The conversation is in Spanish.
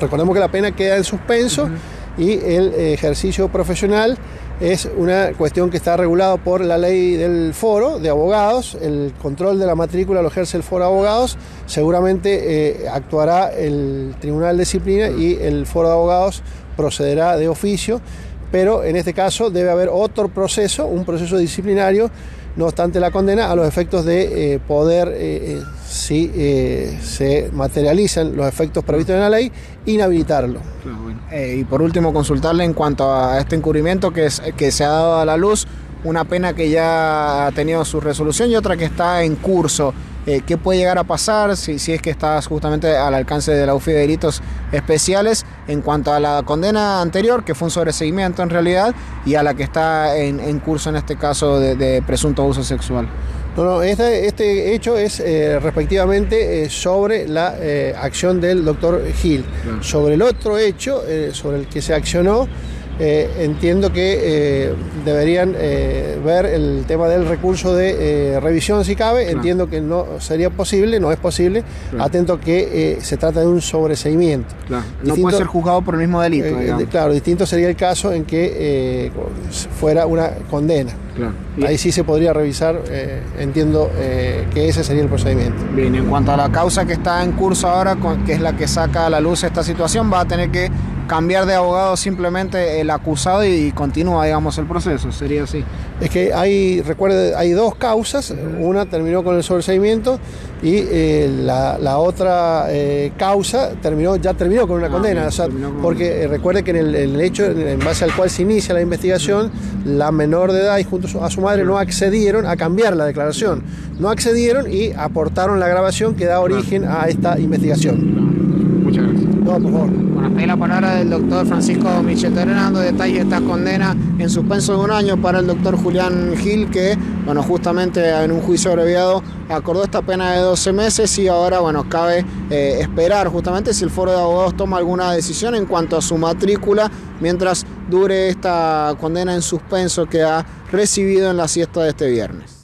recordemos que la pena queda en suspenso y el ejercicio profesional es una cuestión que está regulado por la ley del foro de abogados, el control de la matrícula lo ejerce el foro de abogados, seguramente eh, actuará el Tribunal de Disciplina y el foro de abogados procederá de oficio, pero en este caso debe haber otro proceso, un proceso disciplinario, no obstante la condena, a los efectos de eh, poder, eh, si se materializan los efectos previstos en la ley, inhabilitarlo. Eh, y por último, consultarle en cuanto a este encubrimiento que, es, que se ha dado a la luz, una pena que ya ha tenido su resolución y otra que está en curso. Eh, ¿Qué puede llegar a pasar si, si es que está justamente al alcance de la UFI de delitos especiales en cuanto a la condena anterior, que fue un sobreseguimiento en realidad, y a la que está en, curso en este caso de presunto abuso sexual? No, no, este, este hecho es eh, respectivamente eh, sobre la eh, acción del doctor Gil. Sobre el otro hecho, sobre el que se accionó, entiendo que deberían ver el tema del recurso de revisión si cabe. Entiendo que no sería posible, no es posible, atento que se trata de un sobreseimiento. no puede ser juzgado por el mismo delito. claro, distinto sería el caso en que fuera una condena. Ahí sí se podría revisar, eh, entiendo eh, que ese sería el procedimiento. Bien, en cuanto a la causa que está en curso ahora, que es la que saca a la luz esta situación, va a tener que cambiar de abogado simplemente el acusado y, continúa, digamos, el proceso, sería así. Es que hay, recuerde, hay dos causas, una terminó con el sobreseimiento y eh, la, otra eh, causa terminó, ya terminó con una ah, condena, porque eh, recuerde que en el, hecho en base al cual se inicia la investigación, la menor de edad y junto a su madre no accedieron a cambiar la declaración, no accedieron y aportaron la grabación que da origen a esta investigación. No, por favor. Bueno, ahí la palabra del doctor Francisco Michel Terrenando, detalle de esta condena en suspenso de un año para el doctor Julián Gil, que, bueno, justamente en un juicio abreviado acordó esta pena de 12 meses y ahora, bueno, cabe eh, esperar justamente si el foro de abogados toma alguna decisión en cuanto a su matrícula mientras dure esta condena en suspenso que ha recibido en la siesta de este viernes.